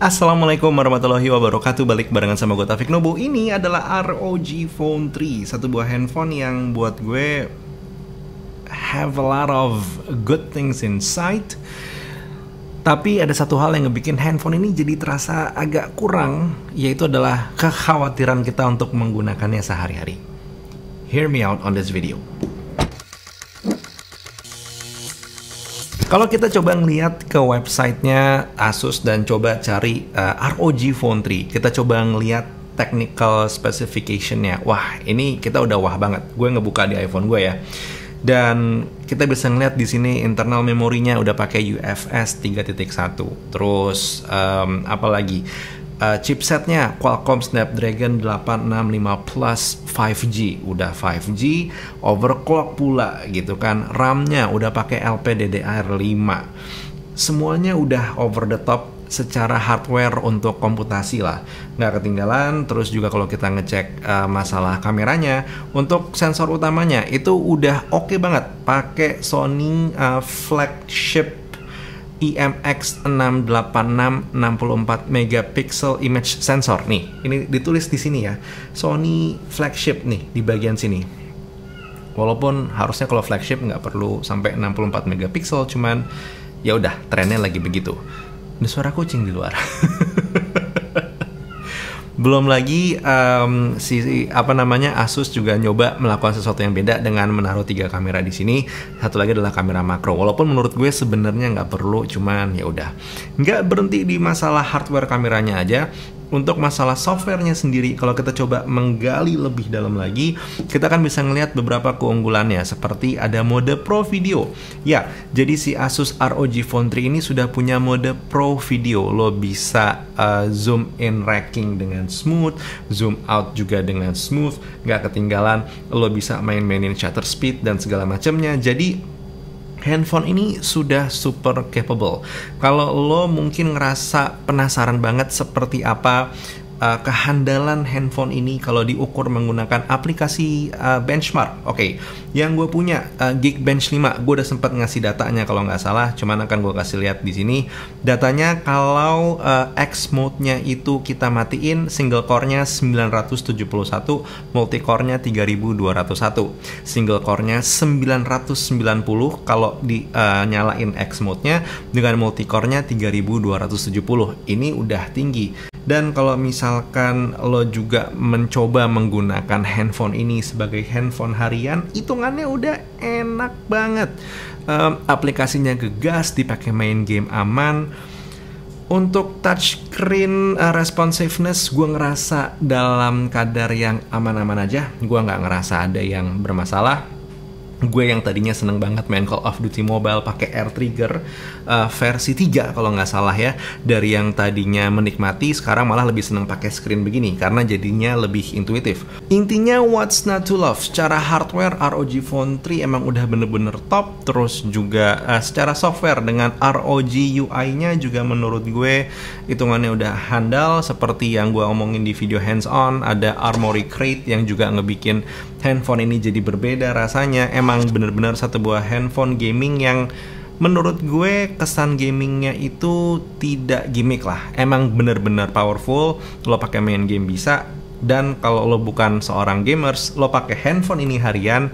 Assalamualaikum warahmatullahi wabarakatuh. Balik barengan sama gue Taufik Nobo Ini adalah ROG Phone 3 Satu buah handphone yang buat gue Have a lot of good things inside. Tapi ada satu hal yang ngebikin handphone ini jadi terasa agak kurang Yaitu adalah kekhawatiran kita untuk menggunakannya sehari-hari. Hear me out on this video Kalau kita coba ngeliat ke websitenya Asus dan coba cari uh, ROG Phone 3, kita coba ngeliat technical specificationnya. Wah, ini kita udah wah banget. Gue ngebuka di iPhone gue ya. Dan kita bisa ngeliat di sini internal memorinya udah pakai UFS 3.1. Terus um, apa lagi? Uh, chipsetnya Qualcomm Snapdragon 865 Plus 5G udah 5G overclock pula gitu kan. RAM-nya udah pakai LPDDR5 semuanya udah over the top secara hardware untuk komputasi lah. Nggak ketinggalan terus juga kalau kita ngecek uh, masalah kameranya untuk sensor utamanya itu udah oke okay banget. Pakai Sony uh, flagship IMX 686 64 megapixel image sensor nih. Ini ditulis di sini ya. Sony flagship nih di bagian sini. Walaupun harusnya kalau flagship nggak perlu sampai 64 megapiksel, cuman ya udah trennya lagi begitu. Ada suara kucing di luar. Belum lagi um, si apa namanya Asus juga nyoba melakukan sesuatu yang beda dengan menaruh tiga kamera di sini. Satu lagi adalah kamera makro. Walaupun menurut gue sebenarnya nggak perlu, cuman ya udah. Nggak berhenti di masalah hardware kameranya aja untuk masalah softwarenya sendiri, kalau kita coba menggali lebih dalam lagi, kita akan bisa melihat beberapa keunggulannya, seperti ada mode Pro Video. Ya, jadi si Asus ROG Phone 3 ini sudah punya mode Pro Video. Lo bisa uh, zoom in racking dengan smooth, zoom out juga dengan smooth, nggak ketinggalan. Lo bisa main-mainin shutter speed dan segala macamnya. Jadi handphone ini sudah super capable. Kalau lo mungkin ngerasa penasaran banget seperti apa uh, kehandalan handphone ini kalau diukur menggunakan aplikasi uh, benchmark. Oke, okay. yang gue punya uh, Geekbench 5, gue udah sempat ngasih datanya kalau nggak salah, cuman akan gue kasih lihat di sini. Datanya kalau uh, X mode-nya itu kita matiin, single core-nya 971, multi core-nya 3201. Single core-nya 990 kalau di uh, nyalain X mode-nya dengan multi core-nya 3270. Ini udah tinggi. Dan kalau misalkan lo juga mencoba menggunakan handphone ini sebagai handphone harian, hitungannya udah enak banget. Um, aplikasinya gegas, dipakai main game aman. Untuk touchscreen uh, responsiveness, gue ngerasa dalam kadar yang aman-aman aja. Gue nggak ngerasa ada yang bermasalah gue yang tadinya seneng banget main Call of Duty Mobile pakai Air Trigger uh, versi 3 kalau nggak salah ya. Dari yang tadinya menikmati sekarang malah lebih seneng pakai screen begini karena jadinya lebih intuitif. Intinya what's not to love? Secara hardware ROG Phone 3 emang udah bener-bener top. Terus juga uh, secara software dengan ROG UI-nya juga menurut gue hitungannya udah handal. Seperti yang gue omongin di video hands on ada Armory Crate yang juga ngebikin handphone ini jadi berbeda rasanya. Emang bener-bener satu buah handphone gaming yang menurut gue kesan gamingnya itu tidak gimmick lah. Emang bener-bener powerful lo pakai main game bisa dan kalau lo bukan seorang gamers lo pakai handphone ini harian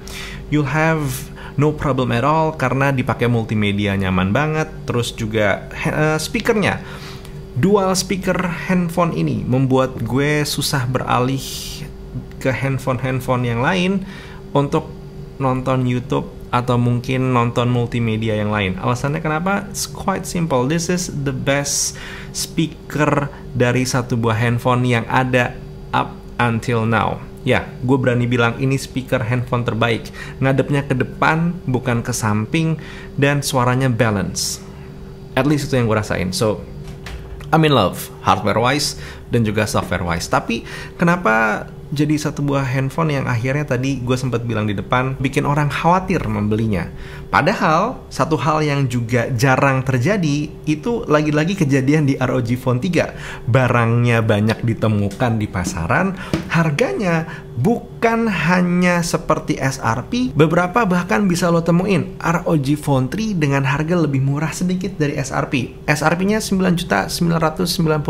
you have no problem at all karena dipakai multimedia nyaman banget terus juga uh, speakernya. Dual speaker handphone ini membuat gue susah beralih ke handphone-handphone yang lain untuk nonton YouTube atau mungkin nonton multimedia yang lain. Alasannya kenapa? It's quite simple. This is the best speaker dari satu buah handphone yang ada up until now. Ya, gue berani bilang ini speaker handphone terbaik. Ngadepnya ke depan, bukan ke samping, dan suaranya balance. At least itu yang gue rasain. So, I'm in love, hardware wise dan juga software wise. Tapi kenapa jadi satu buah handphone yang akhirnya tadi gue sempat bilang di depan bikin orang khawatir membelinya. Padahal satu hal yang juga jarang terjadi itu lagi-lagi kejadian di ROG Phone 3. Barangnya banyak ditemukan di pasaran, harganya bukan bukan hanya seperti SRP, beberapa bahkan bisa lo temuin ROG Phone 3 dengan harga lebih murah sedikit dari SRP. SRP-nya 9.999.000.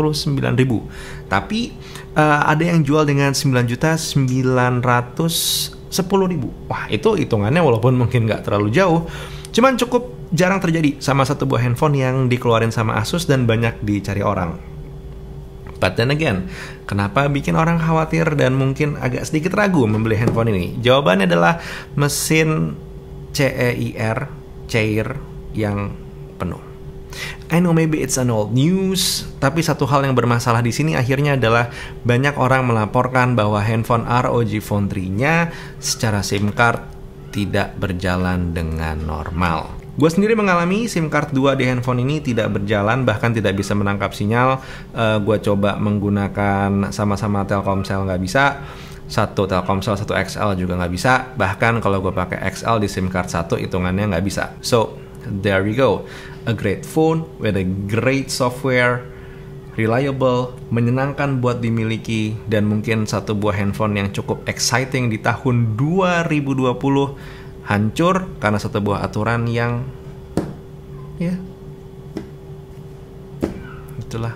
Tapi uh, ada yang jual dengan 9.910.000. Wah, itu hitungannya walaupun mungkin nggak terlalu jauh, cuman cukup jarang terjadi sama satu buah handphone yang dikeluarin sama Asus dan banyak dicari orang. But then again, kenapa bikin orang khawatir dan mungkin agak sedikit ragu membeli handphone ini? Jawabannya adalah mesin CEIR, CEIR yang penuh. I know maybe it's an old news, tapi satu hal yang bermasalah di sini akhirnya adalah banyak orang melaporkan bahwa handphone ROG Phone 3-nya secara SIM card tidak berjalan dengan normal. Gue sendiri mengalami SIM card 2 di handphone ini tidak berjalan, bahkan tidak bisa menangkap sinyal. Uh, eh, gue coba menggunakan sama-sama Telkomsel nggak bisa. Satu Telkomsel, satu XL juga nggak bisa. Bahkan kalau gue pakai XL di SIM card satu, hitungannya nggak bisa. So, there we go. A great phone with a great software, reliable, menyenangkan buat dimiliki, dan mungkin satu buah handphone yang cukup exciting di tahun 2020 hancur karena satu buah aturan yang ya itulah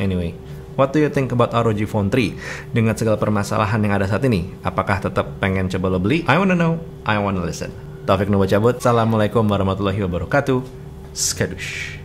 anyway What do you think about ROG Phone 3? Dengan segala permasalahan yang ada saat ini, apakah tetap pengen coba lo beli? I wanna know, I wanna listen. Taufik Nubo cabut. Assalamualaikum warahmatullahi wabarakatuh. Skadush.